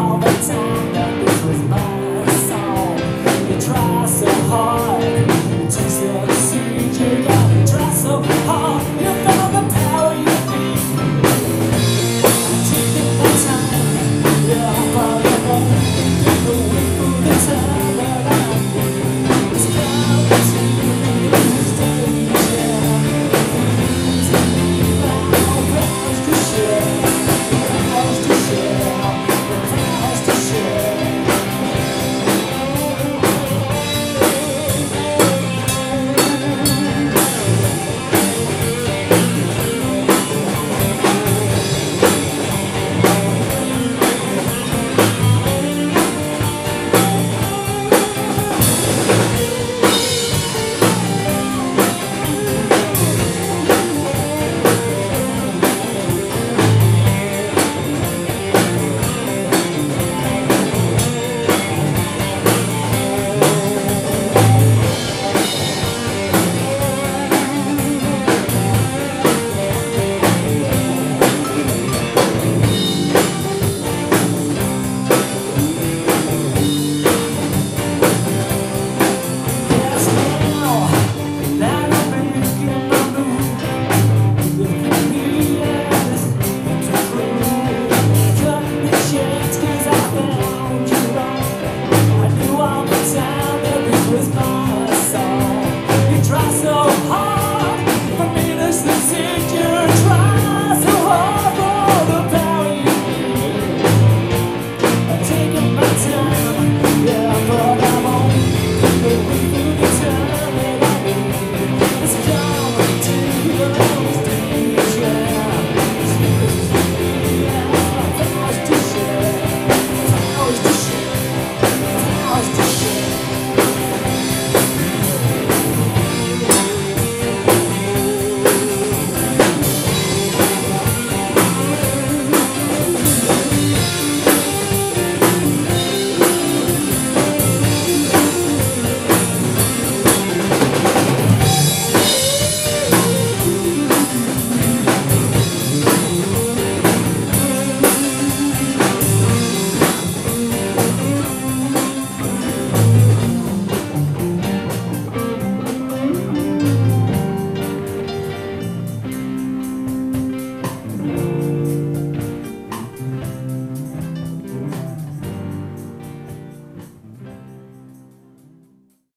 all the time.